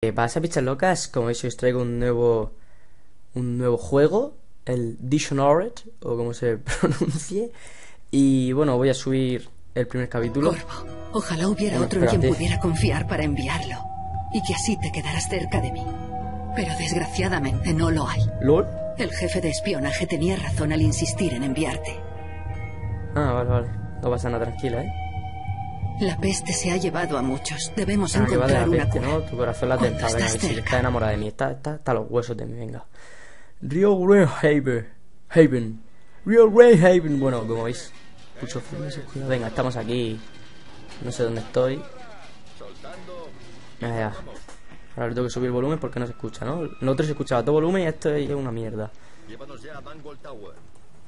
Eh, Pasa pichas locas, como veis os traigo un nuevo un nuevo juego, el Dishonored o como se pronuncie, y bueno, voy a subir el primer capítulo. Corvo, ojalá hubiera Bueno, otro en quien pudiera confiar para enviarlo y que así te quedaras cerca de mí. Pero desgraciadamente no lo hay. ¿LOL? El jefe de espionaje tenía razón al insistir en enviarte. Ah, vale, vale. No pasa nada, tranquila, ¿eh? La peste se ha llevado a muchos. Debemos que la encontrar una peste, cura. ¿no? Tu corazón la Cuando tenta, venga, estás que si cerca. está enamorada de mí, está, está, está a los huesos de mí, venga. Real Red Haven, Haven, Real Red Haven, bueno, como veis, mucho se venga, estamos aquí, no sé dónde estoy. Ya. Ahora le tengo que subir el volumen porque no se escucha, ¿no? Lo otro se escuchaba a todo volumen y esto es una mierda. Llévanos ya a Bangol Tower.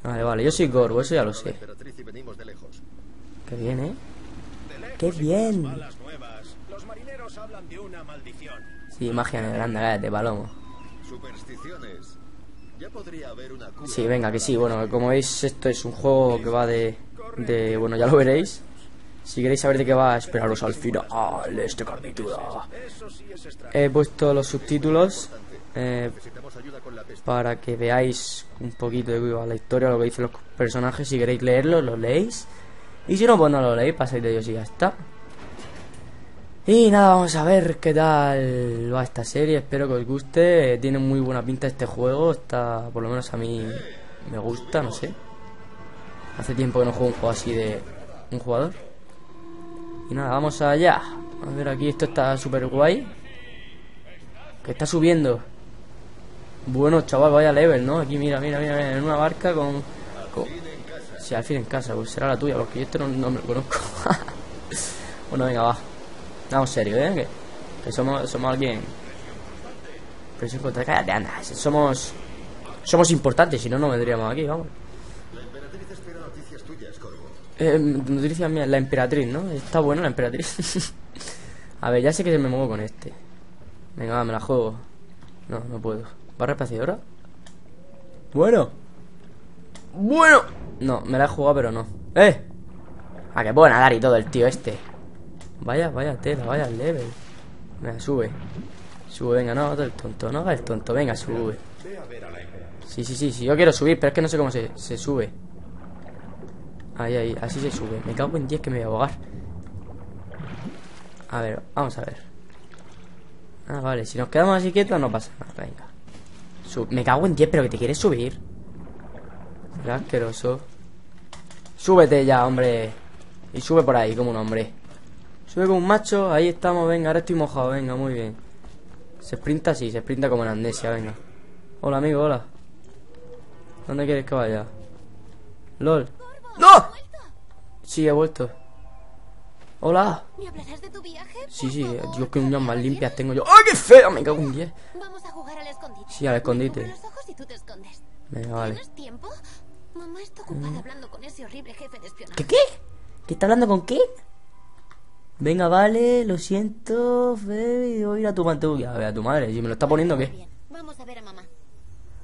Vale, vale, yo soy Gorbo, eso ya lo sé. Qué bien, ¿eh? Qué bien. Malas nuevas. Los marineros hablan de una maldición. Sí, magia negranda, cállate, palomo. Supersticiones. Ya podría haber una cura. Sí, venga, que sí. Bueno, como veis, esto es un juego que va de... de bueno, ya lo veréis. Si queréis saber de qué va, esperaros al final este capítulo. He puesto los subtítulos eh, para que veáis un poquito de la historia, lo que dicen los personajes. Si queréis leerlo, lo leéis. Y si no, pues no lo leéis, pasáis de ellos y ya está. Y nada, vamos a ver qué tal va esta serie. Espero que os guste. Tiene muy buena pinta este juego. Está, por lo menos a mí me gusta, no sé. Hace tiempo que no juego un juego así de un jugador. Y nada, vamos allá. A ver, aquí esto está súper guay. Que está subiendo. Bueno, chaval, vaya level, ¿no? Aquí mira, mira, mira, mira, en una barca con... Sí, al fin en casa, pues será la tuya, porque yo esto no, no me lo conozco. bueno, venga, va. Vamos serio, ¿eh? Que, que somos, somos alguien... Presión contra... Cállate, anda. Somos... Somos importantes, si no, no vendríamos aquí, vamos. La emperatriz espera noticias tuyas, Corvo. Eh, noticia mía, la emperatriz, ¿no? Está buena la emperatriz. a ver, ya sé que me muevo con este. Venga, va, me la juego. No, no puedo. ¿Barra espaciadora? Bueno. Bueno. No, me la he jugado, pero no. ¡Eh! A que puedo nadar y todo el tío este. Vaya, vaya tela, vaya level. Venga, sube. Sube, venga, no, el tonto, no hagas el tonto, venga, sube. Sí, sí, sí, sí, yo quiero subir, pero es que no sé cómo se, se sube. Ahí, ahí, así se sube. Me cago en 10 que me voy a ahogar. A ver, vamos a ver. Ah, vale, si nos quedamos así quietos no pasa nada, venga. Me cago en 10, pero que te quieres subir. Qué asqueroso. Súbete ya, hombre. Y sube por ahí como un hombre. Sube como un macho, ahí estamos, venga, ahora estoy mojado, venga, muy bien. Se sprinta así, se sprinta como en amnesia, venga. Hola, amigo, hola. ¿Dónde quieres que vaya? LOL. ¡No! Sí, he vuelto. Hola. ¿Me hablarás de tu viaje? Sí, sí, favor, Dios, qué uñas más limpias tengo yo. ¡Ay, qué feo! Me cago en 10. Vamos a jugar al escondite. Sí, al escondite. Me cubro los ojos y tú te escondes. Venga, vale. Mamá está ocupada hablando con ese horrible jefe de espionaje. ¿Qué qué? ¿Qué está hablando con qué? Venga, vale, lo siento, Fede, voy a ir a tu madre. Voy a ver a tu madre, si me lo está poniendo, ¿qué? Vamos a ver a mamá.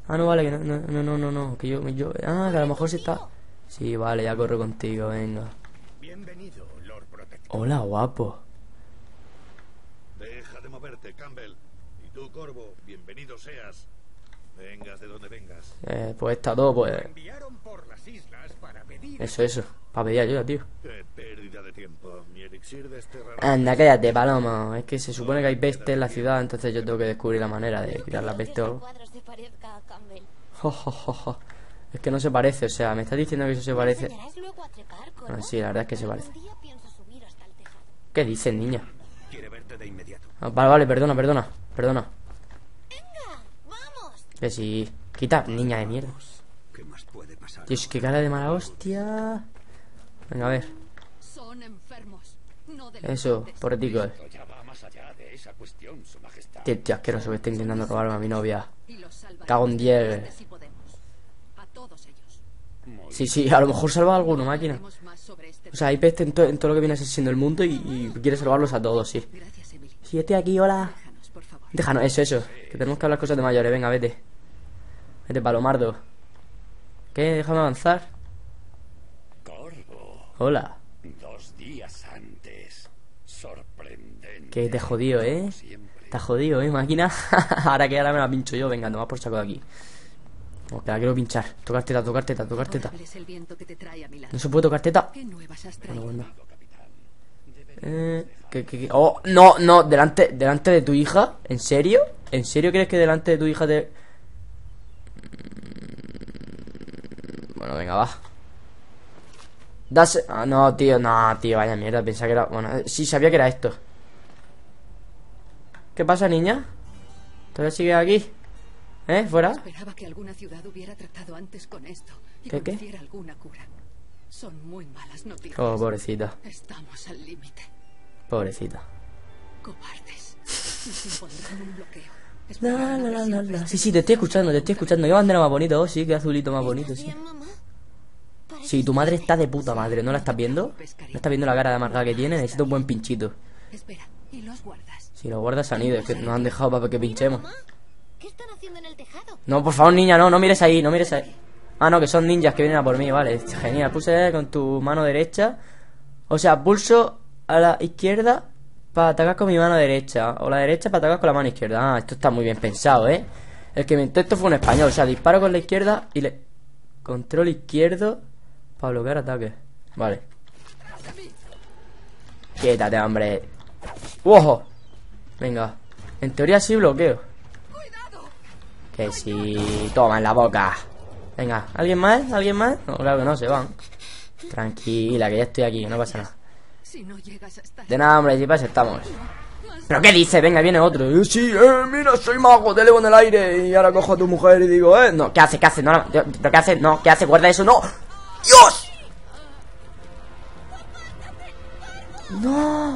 Ah, no, vale, que no, no, no, no, no, no, que yo, yo, ah, que a lo mejor se está... Sí, vale, ya corro contigo, venga. Bienvenido, Lord Protector. Hola, guapo. Deja de moverte, Campbell. Y tú, Corvo, bienvenido seas. Vengas de donde vengas. Eh, pues está todo, pues... Enviaron por las islas para pedir. Eso, eso, para pedir ayuda, tío. Qué pérdida de tiempo. Mi elixir desterrará. Anda, cállate, palomo. Es que se supone que hay peste en la ciudad, entonces yo tengo que descubrir la manera de quitar la peste o algo. cuadro se parezca a Campbell. Jo, jo, jo, jo. Es que no se parece, o sea, me estás diciendo que eso se parece. enseñarás luego a trepar, Corvo? Ah, sí, la verdad es que se parece. Un día pienso subir hasta el tejado. ¿Qué dices, niña? Quiere verte de inmediato. Ah, vale, vale, perdona, perdona, perdona. ¡Venga! ¡Vamos! Que si... Quita, niña de mierda. ¿Qué más puede pasar? Dios, qué cara de mala hostia. Venga, a ver. Son enfermos. No Eso, por ti, majestad. Tío, tío, asqueroso que está intentando robarme a mi novia. Cago en diez. si podemos. A todos ellos. Sí, sí, a lo mejor salva a alguno, máquina. Este O sea, hay peste en, to- en todo lo que viene a ser siendo el mundo y, y quiere salvarlos a todos, sí. Sí, estoy aquí, hola. Déjanos, por favor. Déjanos, eso, eso. Que tenemos que hablar cosas de mayores. Venga, vete. Vete, palomardo. ¿Qué? Déjame avanzar. Corvo, Hola. dos días antes. Sorprendente. Que te jodido, ¿eh? Está jodido, ¿eh, máquina? ahora que ahora me la pincho yo. Venga, toma por saco de aquí. No, que la quiero pinchar. Tocar teta, tocar teta, tocar teta. Te. No se puede tocar teta. Eh, ¿qué, qué, qué? Oh, no, no, delante, delante de tu hija. ¿En serio? ¿En serio crees que delante de tu hija te... Bueno, venga, va. Das... Ah, no, tío, no, tío, vaya mierda, pensaba que era... Bueno, eh, sí, sabía que era esto. ¿Qué pasa, niña? ¿Todavía sigue aquí? ¿Eh? ¿Fuera? Esperaba que alguna ciudad hubiera tratado antes con esto y ¿Qué, qué? alguna cura. Son muy malas noticias. Oh, pobrecita, Estamos al límite. pobrecita. Cobardes. Nos impondrán un bloqueo. La, la, la, la. Sí, sí, te estoy escuchando, te estoy escuchando. ¿Qué bandera más bonita? Oh, sí, qué azulito más bonito, ¿Estás sí. mamá? Sí, tu madre está de puta madre, ¿no la estás viendo? ¿No estás viendo la cara de amargada que tiene? Necesito un buen pinchito. Espera, y los guardas. Si lo guardas han ido, es que nos han dejado para que pinchemos. Mamá, ¿qué están haciendo en el tejado? No, por favor, niña, no, no mires ahí, no mires ahí. Ah, no, que son ninjas que vienen a por mí, vale. Genial, puse con tu mano derecha. O sea, pulso a la izquierda para atacar con mi mano derecha. O la derecha para atacar con la mano izquierda. Ah, esto está muy bien pensado, ¿eh? El que inventó esto fue un español. O sea, disparo con la izquierda y le... Control izquierdo para bloquear ataques. Vale. Quédate, hombre. ¡Ojo! Venga. En teoría sí bloqueo. Que sí. Toma en la boca. Venga, ¿alguien más? ¿Alguien más? No, claro que no, se van. Tranquila, que ya estoy aquí, no pasa nada. Si De nada, hombre, si pasa, estamos. ¿Pero qué dice? Venga, viene otro. Eh, sí, eh, mira, soy mago, te elevo en el aire. Y ahora cojo a tu mujer y digo, eh. No, ¿qué hace? ¿Qué hace? No, no, ¿pero qué hace? No, ¿qué hace? Guarda eso, no. ¡Dios! ¡No!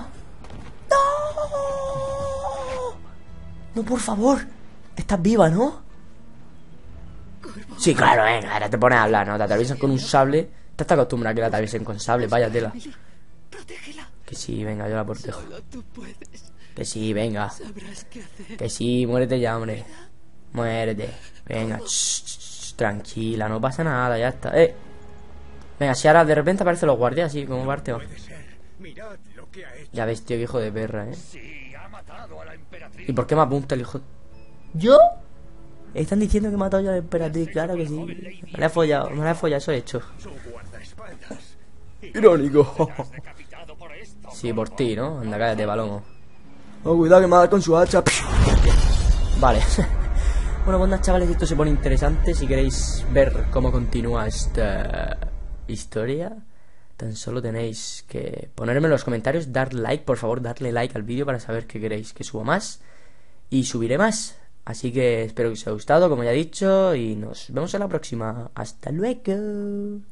¡No! No, por favor. Estás viva, ¿no? Sí, claro, venga, ahora te pones a hablar, ¿no? Te atraviesan con un sable. Te estás acostumbrado a que la atraviesen con sable, vaya tela. Emily, protégela. Que sí, venga, yo la protejo. Que sí, venga. Sabrás qué hacer. Que sí, muérete ya, hombre. Muérete. Venga, ch, tranquila, no pasa nada, ya está. Eh. Venga, si ahora de repente aparecen los guardias así, como parte. Puede ser. Mirad lo que ha hecho. Ya ves, tío, hijo de perra, eh. Sí, ha matado a la emperatriz. ¿Y por qué me apunta el hijo? ¿Yo? Están diciendo que he matado yo a la emperatriz, claro que sí. Me la he follado, me la he follado, eso he hecho. Irónico. Sí, por ti, ¿no? Anda, cállate, palomo. Oh, cuidado que me va a dar con su hacha. Vale. bueno, pues nada, chavales, esto se pone interesante. Si queréis ver cómo continúa esta historia, tan solo tenéis que ponerme en los comentarios, dar like, por favor, darle like al vídeo para saber que queréis que suba más. Y subiré más. Así que espero que os haya gustado, como ya he dicho, y nos vemos en la próxima. Hasta luego.